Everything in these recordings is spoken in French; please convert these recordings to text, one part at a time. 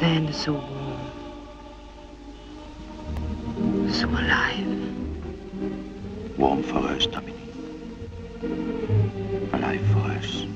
sand is so warm, so alive. Warm for us, Dominique. Alive for us.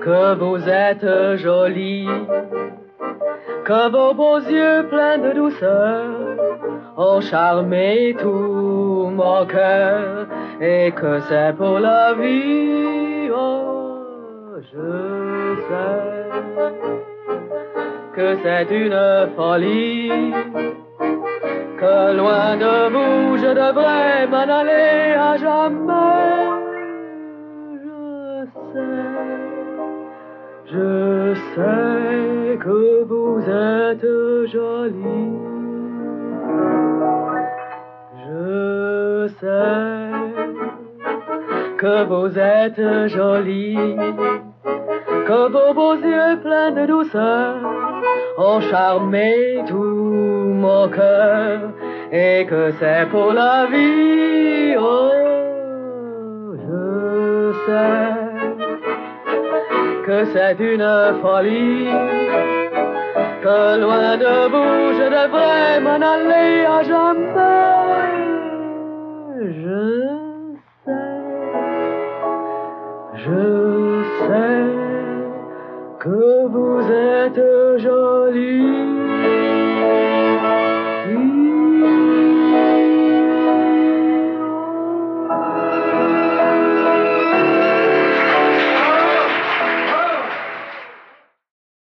Que vous êtes jolie, que vos beaux yeux pleins de douceur ont charmé tout mon cœur et que c'est pour la vie. Oh, je sais que c'est une folie que loin de vous je devrais m'en aller à jamais. Je sais, que vous êtes jolie. Je sais que vous êtes jolie, que vos beaux yeux pleins de douceur ont charmé tout mon cœur et que c'est pour la vie. Oh, je sais que c'est une folie, que loin de vous je devrais m'en aller à jamais. Je sais, je sais que